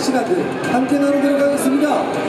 시간들 함께 나누도록 하겠습니다.